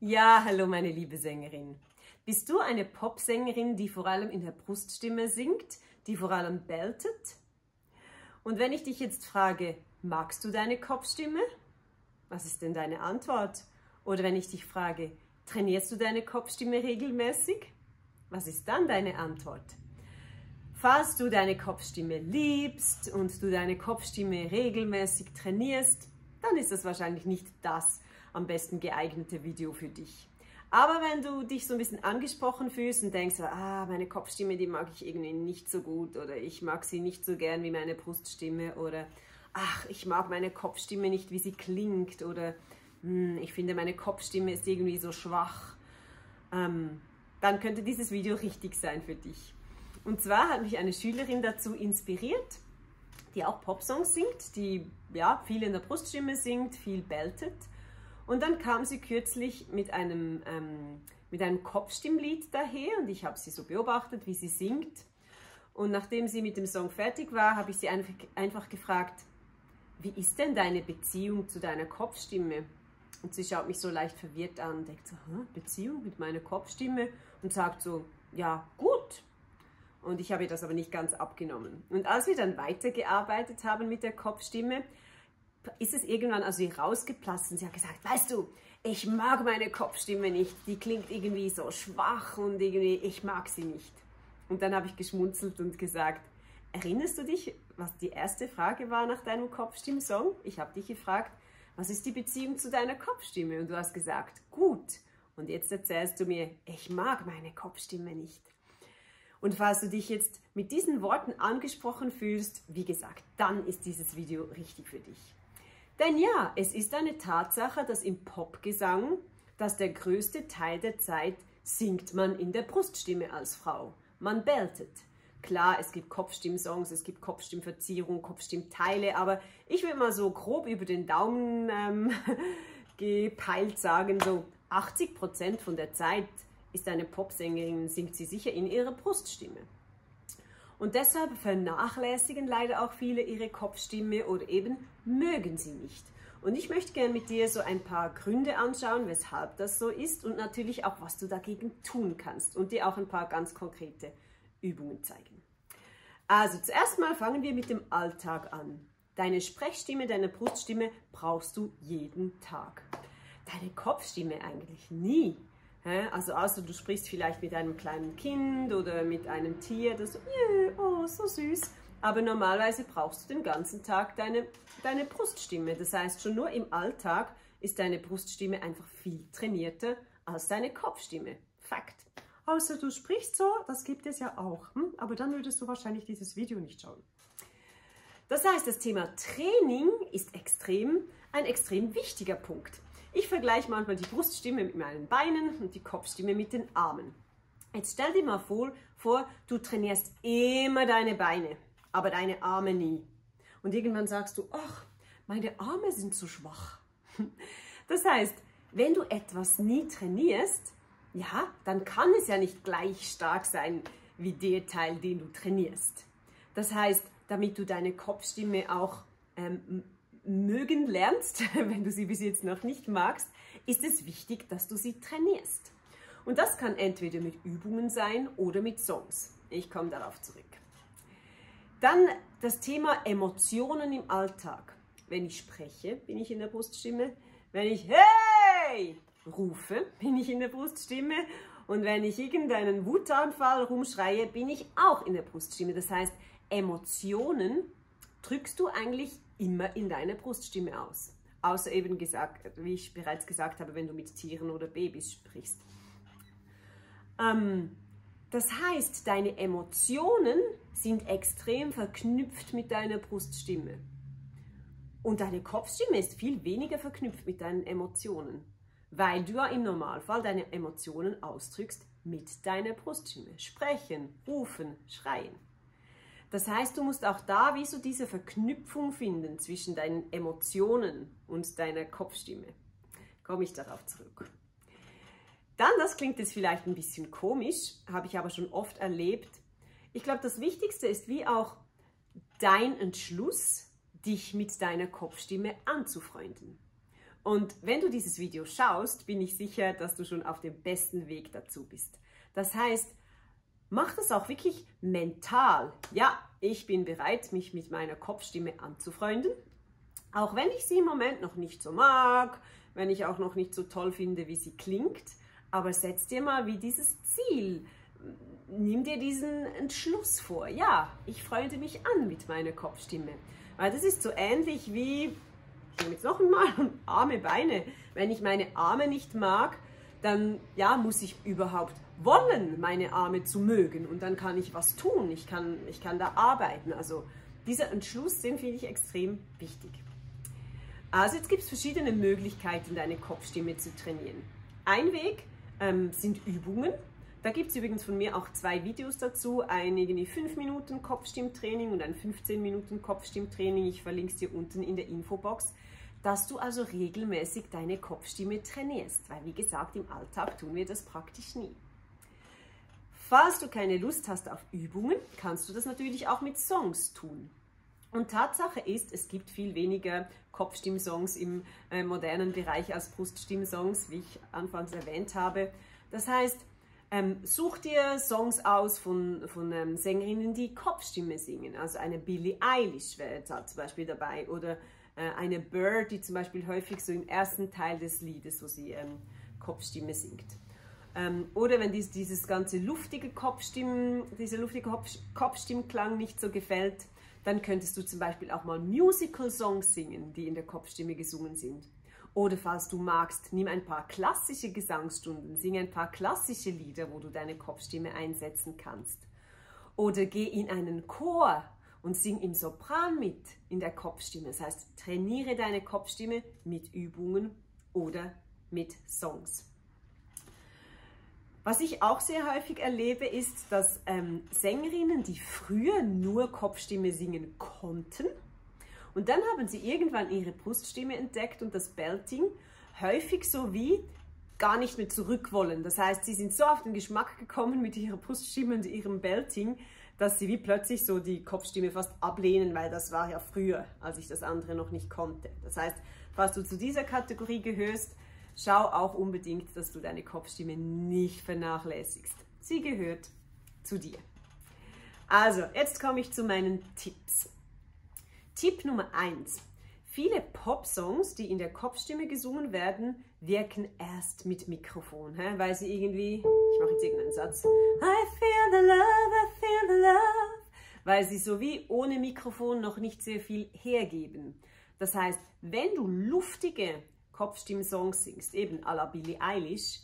Ja, hallo meine liebe Sängerin. Bist du eine Popsängerin, die vor allem in der Bruststimme singt, die vor allem beltet? Und wenn ich dich jetzt frage, magst du deine Kopfstimme? Was ist denn deine Antwort? Oder wenn ich dich frage, trainierst du deine Kopfstimme regelmäßig? Was ist dann deine Antwort? Falls du deine Kopfstimme liebst und du deine Kopfstimme regelmäßig trainierst, dann ist das wahrscheinlich nicht das am besten geeignete Video für dich. Aber wenn du dich so ein bisschen angesprochen fühlst und denkst, ah, meine Kopfstimme, die mag ich irgendwie nicht so gut oder ich mag sie nicht so gern wie meine Bruststimme oder ach, ich mag meine Kopfstimme nicht, wie sie klingt oder hm, ich finde, meine Kopfstimme ist irgendwie so schwach, ähm, dann könnte dieses Video richtig sein für dich. Und zwar hat mich eine Schülerin dazu inspiriert, die auch Popsongs singt, die ja, viel in der Bruststimme singt, viel beltet. Und dann kam sie kürzlich mit einem, ähm, mit einem Kopfstimmlied daher und ich habe sie so beobachtet, wie sie singt. Und nachdem sie mit dem Song fertig war, habe ich sie einfach, einfach gefragt, wie ist denn deine Beziehung zu deiner Kopfstimme? Und sie schaut mich so leicht verwirrt an und denkt so, Beziehung mit meiner Kopfstimme? Und sagt so, ja, gut. Und ich habe ihr das aber nicht ganz abgenommen. Und als wir dann weitergearbeitet haben mit der Kopfstimme, ist es irgendwann aus ihr rausgeplatzt und sie hat gesagt, weißt du, ich mag meine Kopfstimme nicht, die klingt irgendwie so schwach und irgendwie, ich mag sie nicht. Und dann habe ich geschmunzelt und gesagt, erinnerst du dich, was die erste Frage war nach deinem Kopfstimmsong? Ich habe dich gefragt, was ist die Beziehung zu deiner Kopfstimme? Und du hast gesagt, gut. Und jetzt erzählst du mir, ich mag meine Kopfstimme nicht. Und falls du dich jetzt mit diesen Worten angesprochen fühlst, wie gesagt, dann ist dieses Video richtig für dich. Denn ja, es ist eine Tatsache, dass im Popgesang, dass der größte Teil der Zeit singt man in der Bruststimme als Frau. Man beltet. Klar, es gibt Kopfstimmsongs, es gibt Kopfstimmverzierung, Kopfstimmteile, aber ich würde mal so grob über den Daumen ähm, gepeilt sagen, so 80 Prozent von der Zeit ist eine Popsängerin, singt sie sicher in ihrer Bruststimme. Und deshalb vernachlässigen leider auch viele ihre Kopfstimme oder eben mögen sie nicht. Und ich möchte gerne mit dir so ein paar Gründe anschauen, weshalb das so ist und natürlich auch, was du dagegen tun kannst und dir auch ein paar ganz konkrete Übungen zeigen. Also zuerst mal fangen wir mit dem Alltag an. Deine Sprechstimme, deine Bruststimme brauchst du jeden Tag. Deine Kopfstimme eigentlich nie. Also außer du sprichst vielleicht mit einem kleinen Kind oder mit einem Tier, das so, yeah, oh, so süß. Aber normalerweise brauchst du den ganzen Tag deine, deine Bruststimme. Das heißt, schon nur im Alltag ist deine Bruststimme einfach viel trainierter als deine Kopfstimme. Fakt. Außer du sprichst so, das gibt es ja auch. Hm? Aber dann würdest du wahrscheinlich dieses Video nicht schauen. Das heißt, das Thema Training ist extrem, ein extrem wichtiger Punkt. Ich vergleiche manchmal die Bruststimme mit meinen Beinen und die Kopfstimme mit den Armen. Jetzt stell dir mal vor, vor, du trainierst immer deine Beine, aber deine Arme nie. Und irgendwann sagst du, ach, meine Arme sind zu schwach. Das heißt, wenn du etwas nie trainierst, ja, dann kann es ja nicht gleich stark sein wie der Teil, den du trainierst. Das heißt, damit du deine Kopfstimme auch ähm, mögen lernst, wenn du sie bis jetzt noch nicht magst, ist es wichtig, dass du sie trainierst. Und das kann entweder mit Übungen sein oder mit Songs. Ich komme darauf zurück. Dann das Thema Emotionen im Alltag. Wenn ich spreche, bin ich in der Bruststimme. Wenn ich Hey rufe, bin ich in der Bruststimme. Und wenn ich irgendeinen Wutanfall rumschreie, bin ich auch in der Bruststimme. Das heißt, Emotionen drückst du eigentlich immer in deiner Bruststimme aus. Außer eben gesagt, wie ich bereits gesagt habe, wenn du mit Tieren oder Babys sprichst. Ähm, das heißt, deine Emotionen sind extrem verknüpft mit deiner Bruststimme. Und deine Kopfstimme ist viel weniger verknüpft mit deinen Emotionen, weil du ja im Normalfall deine Emotionen ausdrückst mit deiner Bruststimme. Sprechen, rufen, schreien. Das heißt, du musst auch da wie so diese Verknüpfung finden zwischen deinen Emotionen und deiner Kopfstimme. Komme ich darauf zurück. Dann, das klingt jetzt vielleicht ein bisschen komisch, habe ich aber schon oft erlebt. Ich glaube, das Wichtigste ist wie auch dein Entschluss, dich mit deiner Kopfstimme anzufreunden. Und wenn du dieses Video schaust, bin ich sicher, dass du schon auf dem besten Weg dazu bist. Das heißt, mach das auch wirklich mental. Ja, ich bin bereit, mich mit meiner Kopfstimme anzufreunden. Auch wenn ich sie im Moment noch nicht so mag, wenn ich auch noch nicht so toll finde, wie sie klingt. Aber setz dir mal wie dieses Ziel. Nimm dir diesen Entschluss vor. Ja, ich freunde mich an mit meiner Kopfstimme. Weil das ist so ähnlich wie, ich nehme jetzt noch einmal, Arme, Beine. Wenn ich meine Arme nicht mag, dann ja, muss ich überhaupt wollen, meine Arme zu mögen. Und dann kann ich was tun. Ich kann, ich kann da arbeiten. Also dieser Entschluss, den finde ich extrem wichtig. Also jetzt gibt es verschiedene Möglichkeiten, deine Kopfstimme zu trainieren. Ein Weg ähm, sind Übungen. Da gibt es übrigens von mir auch zwei Videos dazu, ein irgendwie 5 Minuten Kopfstimmtraining und ein 15 Minuten Kopfstimmtraining. Ich verlinke es dir unten in der Infobox, dass du also regelmäßig deine Kopfstimme trainierst, weil wie gesagt, im Alltag tun wir das praktisch nie. Falls du keine Lust hast auf Übungen, kannst du das natürlich auch mit Songs tun. Und Tatsache ist, es gibt viel weniger Kopfstimmsongs im äh, modernen Bereich als Bruststimmsongs, wie ich anfangs erwähnt habe. Das heißt, ähm, such dir Songs aus von, von ähm, Sängerinnen, die Kopfstimme singen. Also eine Billie Eilish wäre zum Beispiel dabei oder äh, eine Bird, die zum Beispiel häufig so im ersten Teil des Liedes, wo sie ähm, Kopfstimme singt. Ähm, oder wenn dies, dieses ganze luftige Kopfstimm, dieser luftige Kopfstimmklang nicht so gefällt, dann könntest du zum Beispiel auch mal Musical-Songs singen, die in der Kopfstimme gesungen sind. Oder falls du magst, nimm ein paar klassische Gesangsstunden, sing ein paar klassische Lieder, wo du deine Kopfstimme einsetzen kannst. Oder geh in einen Chor und sing im Sopran mit in der Kopfstimme. Das heißt, trainiere deine Kopfstimme mit Übungen oder mit Songs. Was ich auch sehr häufig erlebe, ist, dass ähm, Sängerinnen, die früher nur Kopfstimme singen konnten, und dann haben sie irgendwann ihre Bruststimme entdeckt und das Belting häufig so wie gar nicht mehr zurück wollen. Das heißt, sie sind so auf den Geschmack gekommen mit ihrer Bruststimme und ihrem Belting, dass sie wie plötzlich so die Kopfstimme fast ablehnen, weil das war ja früher, als ich das andere noch nicht konnte. Das heißt, falls du zu dieser Kategorie gehörst, schau auch unbedingt, dass du deine Kopfstimme nicht vernachlässigst. Sie gehört zu dir. Also, jetzt komme ich zu meinen Tipps. Tipp Nummer 1. Viele Pop-Songs, die in der Kopfstimme gesungen werden, wirken erst mit Mikrofon, hä? weil sie irgendwie, ich mache jetzt irgendeinen Satz, I feel the love, I feel the love, weil sie so wie ohne Mikrofon noch nicht sehr viel hergeben. Das heißt, wenn du luftige Kopfstimmsongs singst, eben à la Billie Eilish,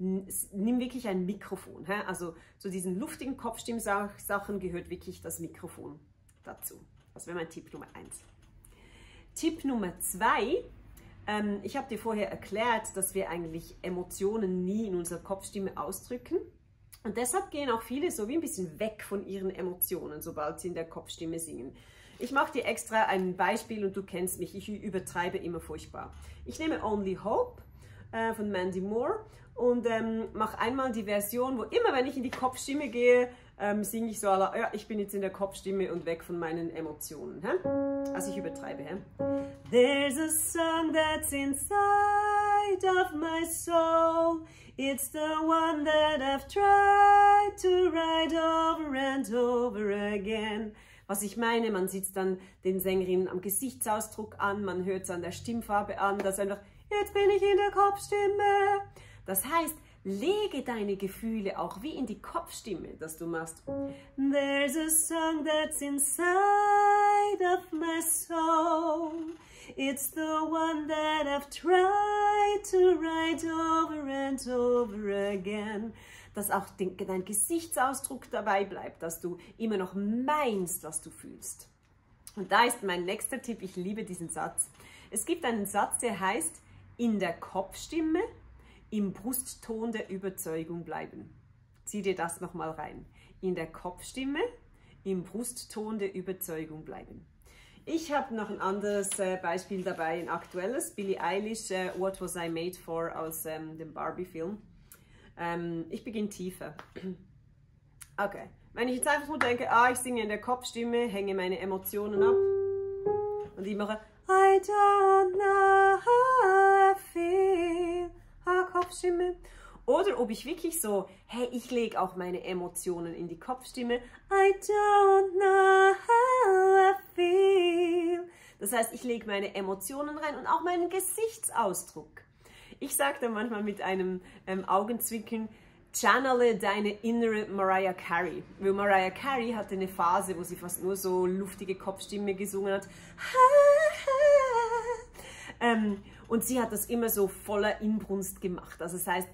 nimm wirklich ein Mikrofon. Hä? Also zu diesen luftigen Kopfstimmsachen gehört wirklich das Mikrofon dazu. Das wäre mein Tipp Nummer eins. Tipp Nummer zwei, ähm, ich habe dir vorher erklärt, dass wir eigentlich Emotionen nie in unserer Kopfstimme ausdrücken. Und deshalb gehen auch viele so wie ein bisschen weg von ihren Emotionen, sobald sie in der Kopfstimme singen. Ich mache dir extra ein Beispiel und du kennst mich, ich übertreibe immer furchtbar. Ich nehme Only Hope äh, von Mandy Moore und ähm, mache einmal die Version, wo immer, wenn ich in die Kopfstimme gehe, ähm, singe ich so, la, ja, ich bin jetzt in der Kopfstimme und weg von meinen Emotionen. Hä? Also ich übertreibe. Hä? There's a song that's inside of my soul. It's the one that I've tried to write over and over again. Was ich meine, man sieht dann den Sängerinnen am Gesichtsausdruck an, man hört es an der Stimmfarbe an, dass einfach, jetzt bin ich in der Kopfstimme. Das heißt, lege deine Gefühle auch wie in die Kopfstimme, dass du machst. There's a song that's inside of my soul. It's the one that I've tried to write over and over again dass auch dein Gesichtsausdruck dabei bleibt, dass du immer noch meinst, was du fühlst. Und da ist mein nächster Tipp, ich liebe diesen Satz. Es gibt einen Satz, der heißt, in der Kopfstimme, im Brustton der Überzeugung bleiben. Zieh dir das nochmal rein. In der Kopfstimme, im Brustton der Überzeugung bleiben. Ich habe noch ein anderes äh, Beispiel dabei, ein aktuelles, Billie Eilish, äh, What Was I Made For aus ähm, dem Barbie-Film. Ähm, ich beginne tiefer. Okay. Wenn ich jetzt einfach nur denke, ah, ich singe in der Kopfstimme, hänge meine Emotionen ab und ich mache I don't know Kopfstimme oder ob ich wirklich so, hey, ich lege auch meine Emotionen in die Kopfstimme. I don't know how I feel. Das heißt, ich lege meine Emotionen rein und auch meinen Gesichtsausdruck. Ich sage dann manchmal mit einem ähm, Augenzwinkern, channele deine innere Mariah Carey. Weil Mariah Carey hatte eine Phase, wo sie fast nur so luftige Kopfstimme gesungen hat. ähm, und sie hat das immer so voller Inbrunst gemacht. Also das heißt,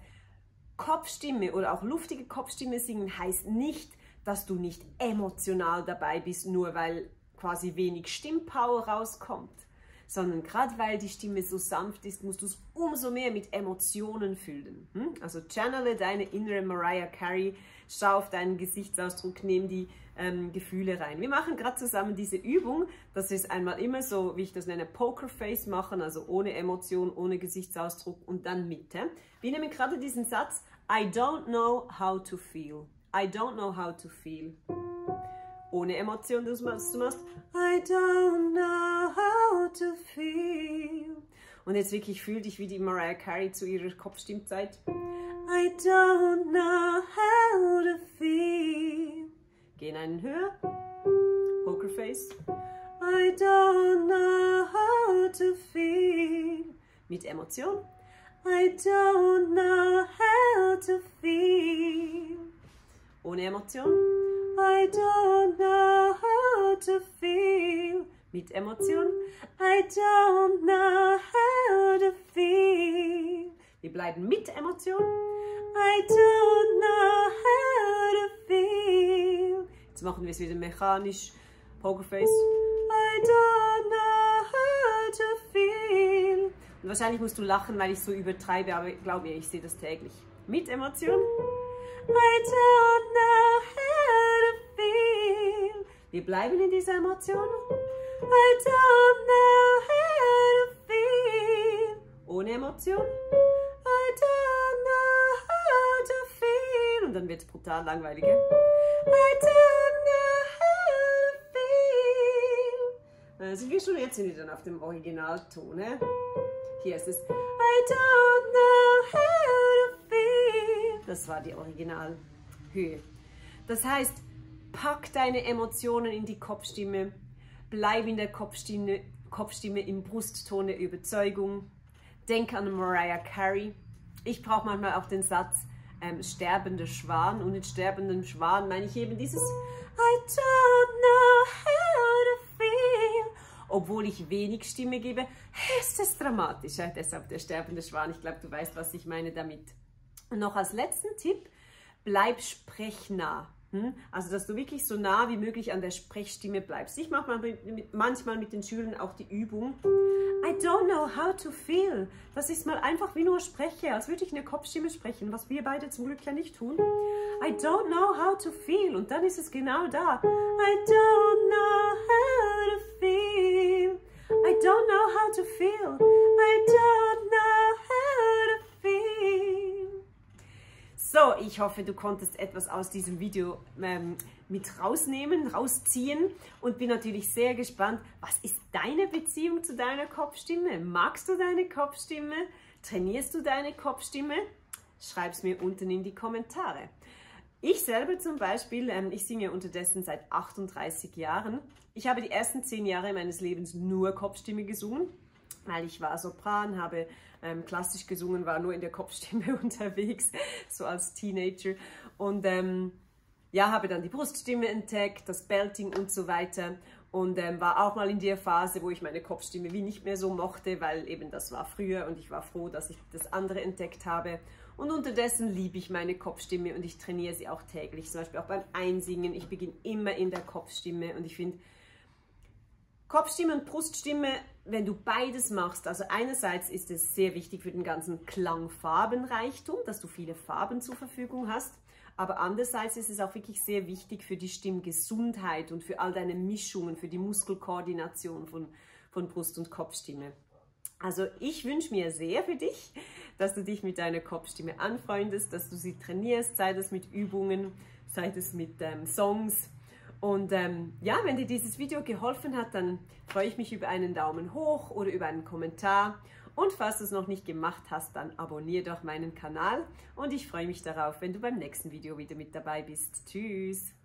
Kopfstimme oder auch luftige Kopfstimme singen heißt nicht, dass du nicht emotional dabei bist, nur weil quasi wenig Stimmpower rauskommt sondern gerade weil die Stimme so sanft ist, musst du es umso mehr mit Emotionen füllen. Hm? Also channele deine innere Mariah Carey, schau auf deinen Gesichtsausdruck, nimm die ähm, Gefühle rein. Wir machen gerade zusammen diese Übung, das ist einmal immer so, wie ich das nenne, Pokerface machen, also ohne Emotion, ohne Gesichtsausdruck und dann Mitte. Wir nehmen gerade diesen Satz, I don't know how to feel. I don't know how to feel ohne Emotion du machst, du machst I don't know how to feel. Und jetzt wirklich fühl dich wie die Mariah Carey zu ihrer Kopfstimmzeit. I don't know how to feel. Geh in einen höher. Pokerface. I don't know how to feel. Mit Emotion. I don't know how to feel. Ohne Emotion. I don't know how to feel. Mit Emotion. I don't know how to feel. Wir bleiben mit Emotion. I don't know how to feel. Jetzt machen wir es wieder mechanisch. Pokerface. I don't know how to feel. Und wahrscheinlich musst du lachen, weil ich so übertreibe, aber glaub mir, ich sehe das täglich. Mit Emotion. I don't know how. Wir bleiben in dieser Emotion. I don't know how to feel. Ohne Emotion. I don't know how to feel. Und dann wird es brutal langweilig. I don't know how to feel. Also wir schon jetzt sind wir dann auf dem Originalton. Hier ist es. I don't know how to das war die Originalhöhe. Das heißt, pack deine Emotionen in die Kopfstimme, bleib in der Kopfstimme, Kopfstimme im Brustton der Überzeugung, denk an Mariah Carey. Ich brauche manchmal auch den Satz ähm, sterbender Schwan und mit sterbendem Schwan meine ich eben dieses I don't know how to feel. Obwohl ich wenig Stimme gebe, ist es dramatisch. Ja, deshalb der sterbende Schwan. Ich glaube, du weißt, was ich meine damit. Und noch als letzten Tipp, bleib sprechnah. Hm? Also, dass du wirklich so nah wie möglich an der Sprechstimme bleibst. Ich mache manchmal mit den Schülern auch die Übung. I don't know how to feel. Das ist mal einfach wie nur spreche, als würde ich eine Kopfstimme sprechen, was wir beide zum Glück ja nicht tun. I don't know how to feel. Und dann ist es genau da. I don't know how to feel. Ich hoffe, du konntest etwas aus diesem Video ähm, mit rausnehmen, rausziehen und bin natürlich sehr gespannt, was ist deine Beziehung zu deiner Kopfstimme? Magst du deine Kopfstimme? Trainierst du deine Kopfstimme? Schreib es mir unten in die Kommentare. Ich selber zum Beispiel, ähm, ich singe unterdessen seit 38 Jahren. Ich habe die ersten 10 Jahre meines Lebens nur Kopfstimme gesungen, weil ich war Sopran, habe ähm, klassisch gesungen, war nur in der Kopfstimme unterwegs, so als Teenager. Und ähm, ja, habe dann die Bruststimme entdeckt, das Belting und so weiter. Und ähm, war auch mal in der Phase, wo ich meine Kopfstimme wie nicht mehr so mochte, weil eben das war früher und ich war froh, dass ich das andere entdeckt habe. Und unterdessen liebe ich meine Kopfstimme und ich trainiere sie auch täglich, zum Beispiel auch beim Einsingen. Ich beginne immer in der Kopfstimme und ich finde, Kopfstimme und Bruststimme, wenn du beides machst, also einerseits ist es sehr wichtig für den ganzen Klangfarbenreichtum, dass du viele Farben zur Verfügung hast, aber andererseits ist es auch wirklich sehr wichtig für die Stimmgesundheit und für all deine Mischungen, für die Muskelkoordination von, von Brust- und Kopfstimme. Also ich wünsche mir sehr für dich, dass du dich mit deiner Kopfstimme anfreundest, dass du sie trainierst, sei das mit Übungen, sei das mit ähm, Songs, und ähm, ja, wenn dir dieses Video geholfen hat, dann freue ich mich über einen Daumen hoch oder über einen Kommentar. Und falls du es noch nicht gemacht hast, dann abonniere doch meinen Kanal und ich freue mich darauf, wenn du beim nächsten Video wieder mit dabei bist. Tschüss!